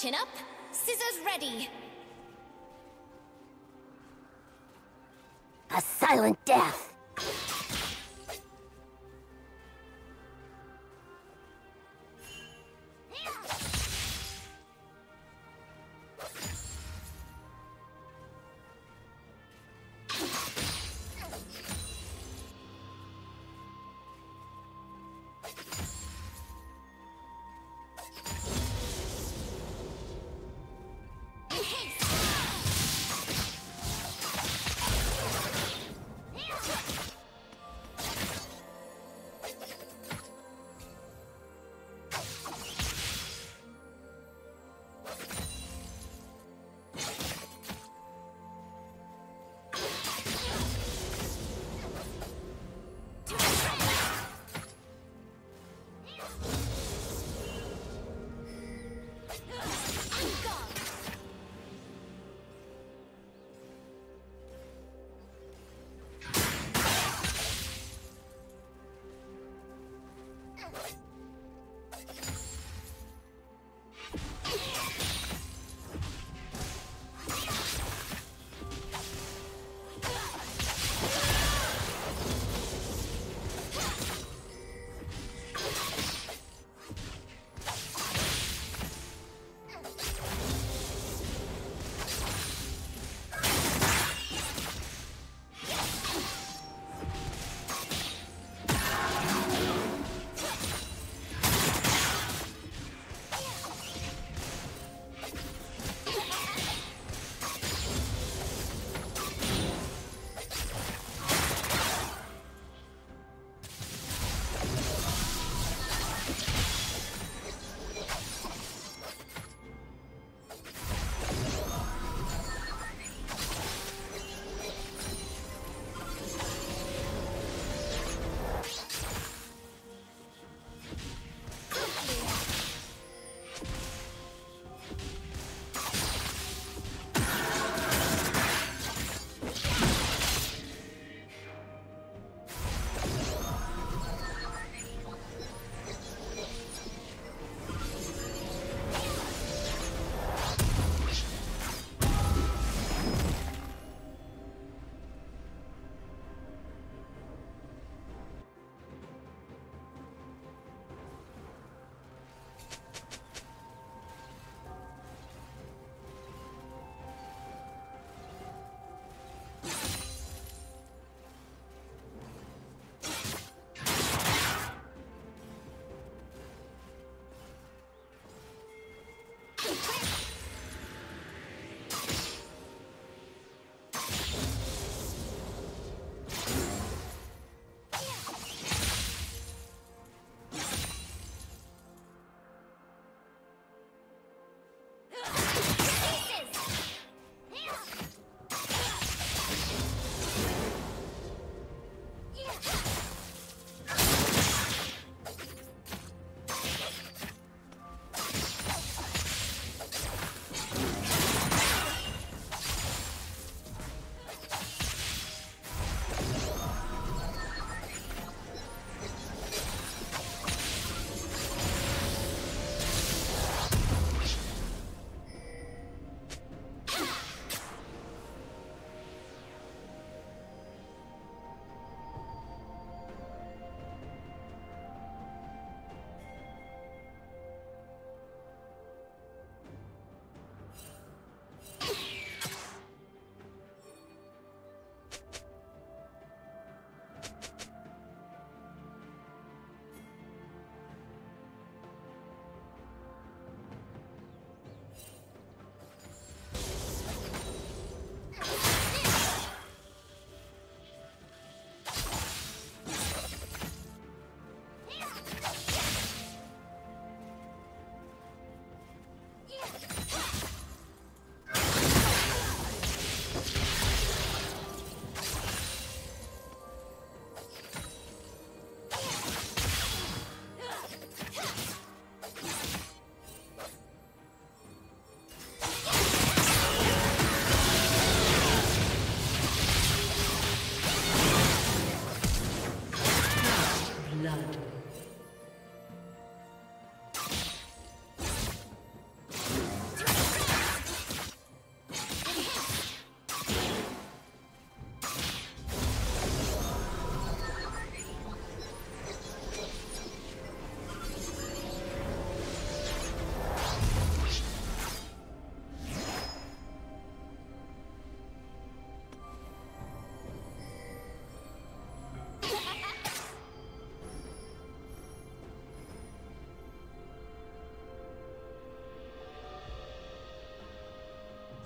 Chin up, scissors ready. A silent death.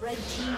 Red team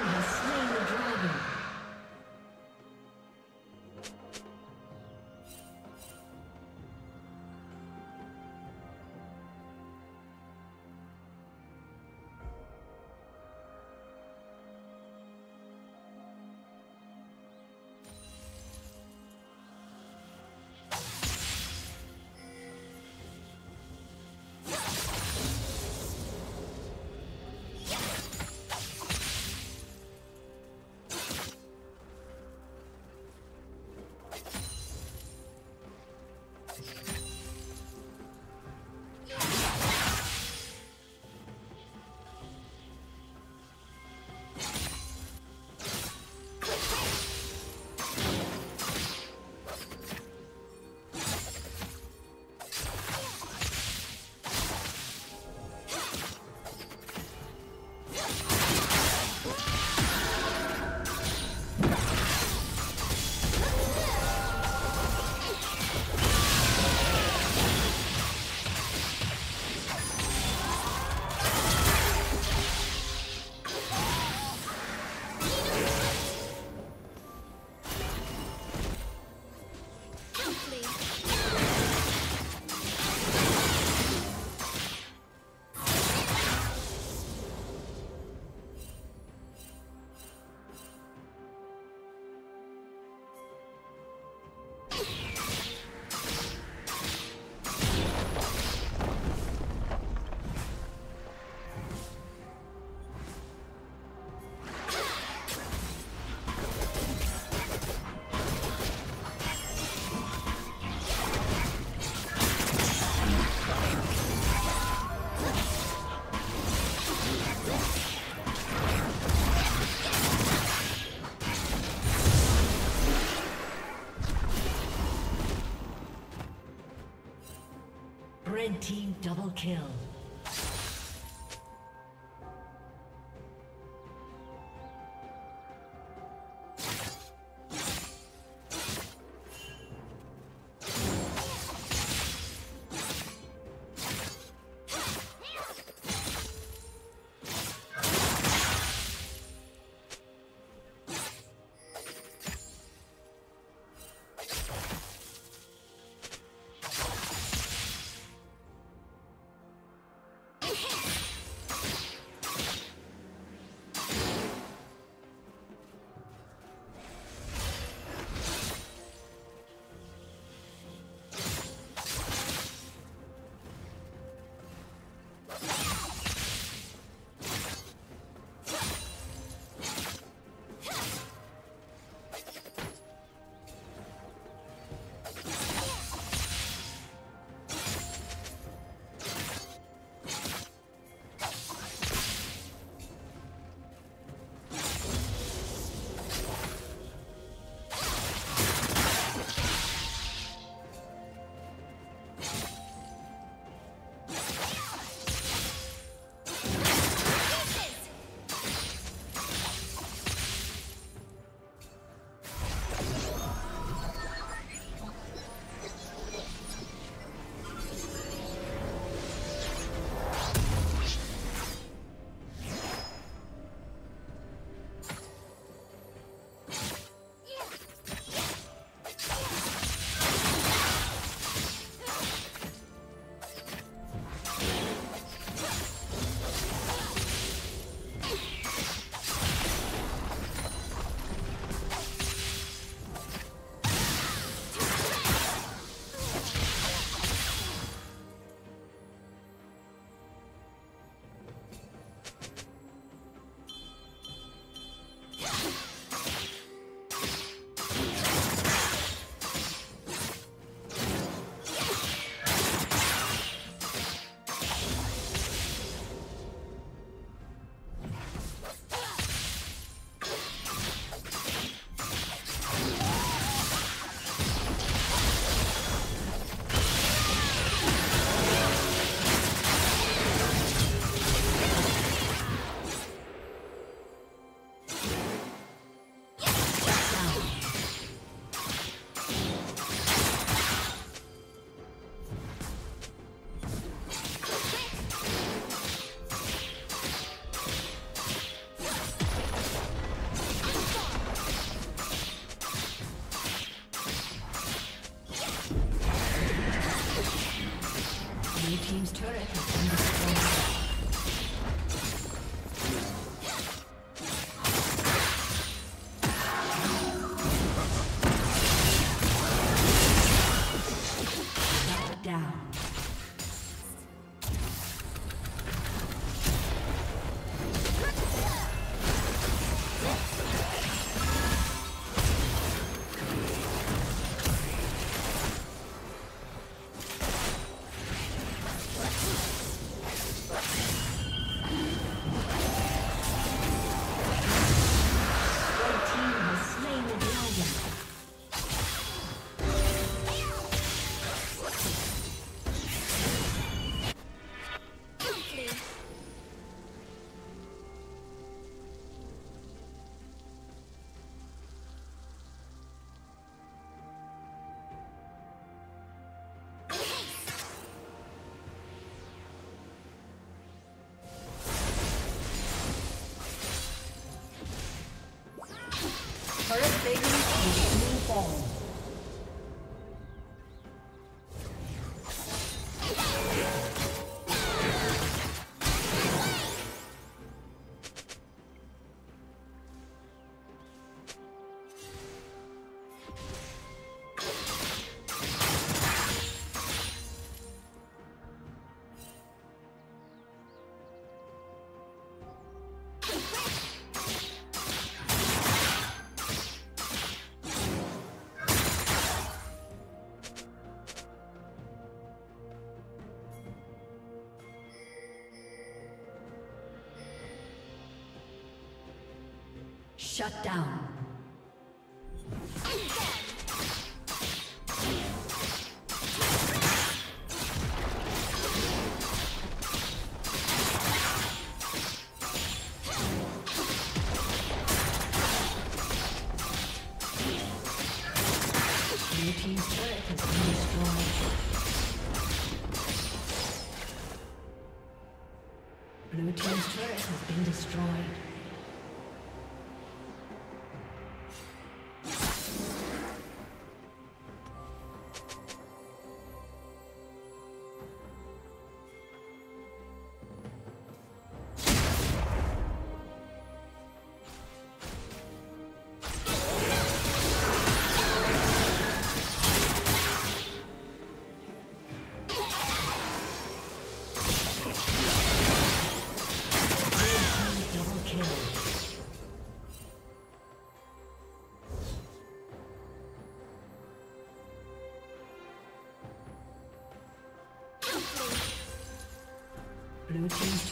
Double kill. Shut down.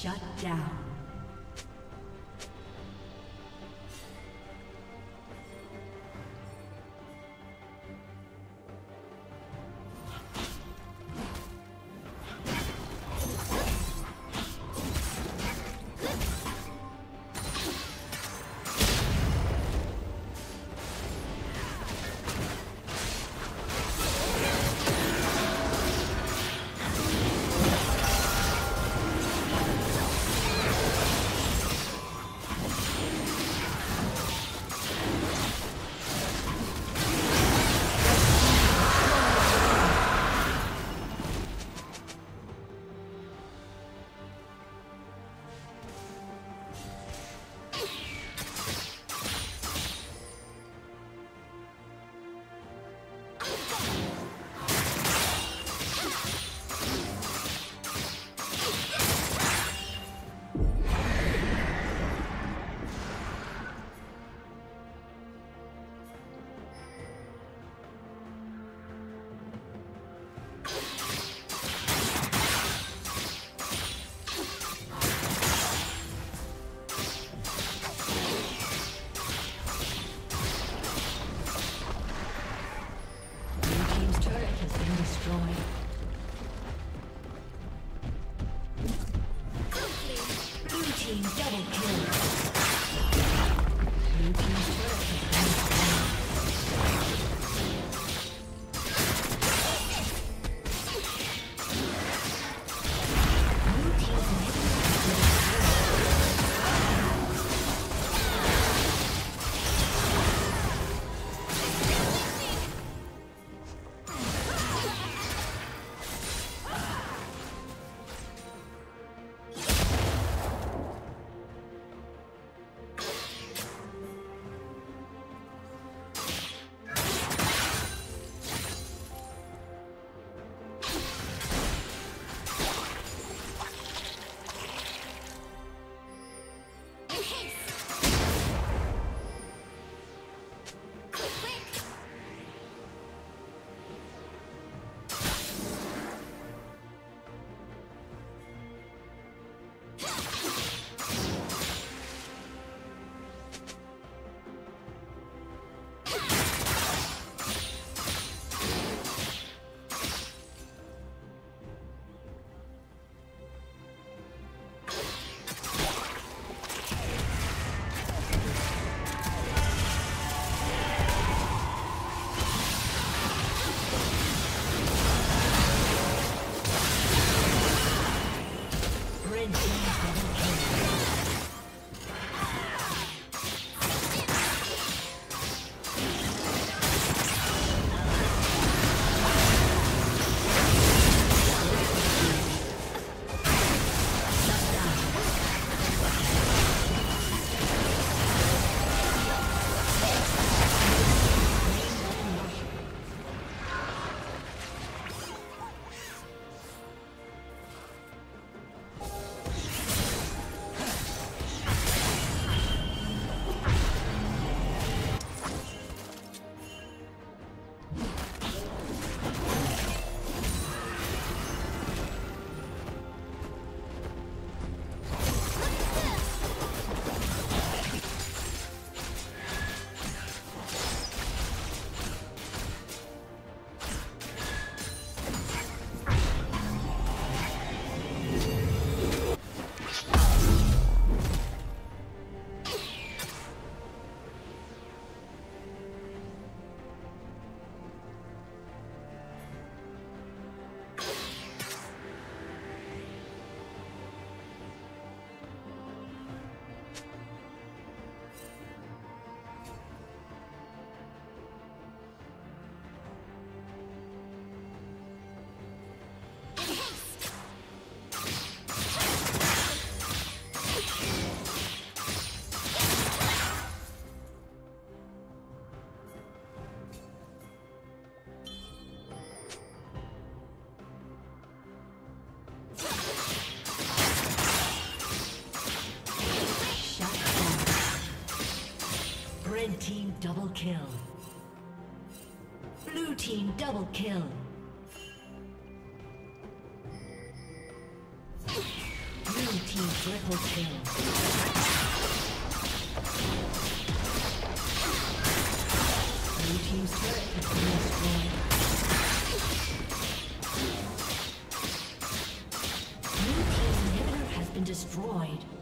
Shut down. Double kill. Blue team double kill. Blue team Triple kill. Blue turret has been destroyed. Blue team's inhibitor has been destroyed.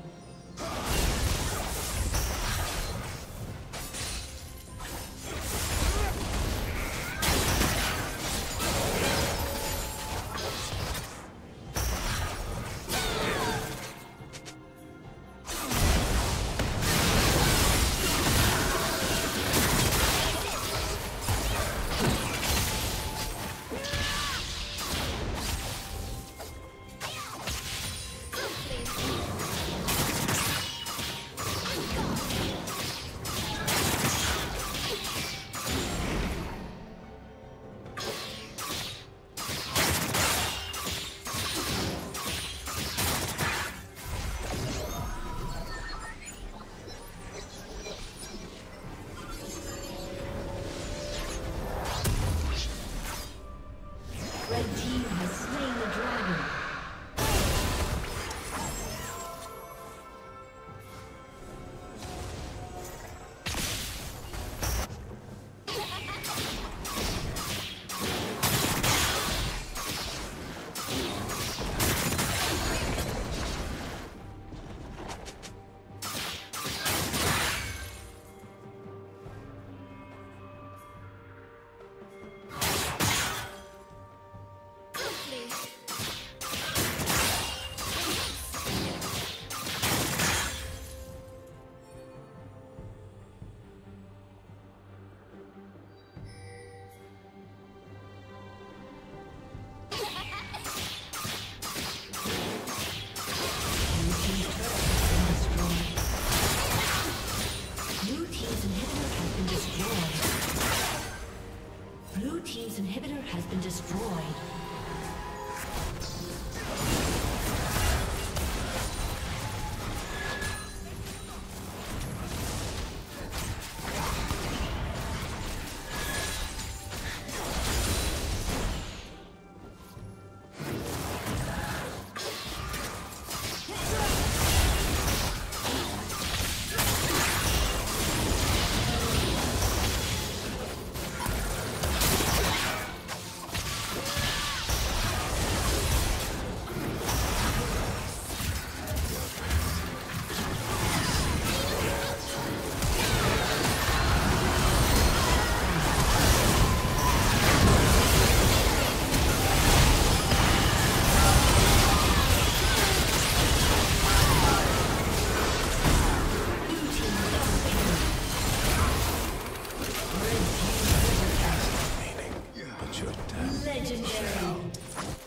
Legendary.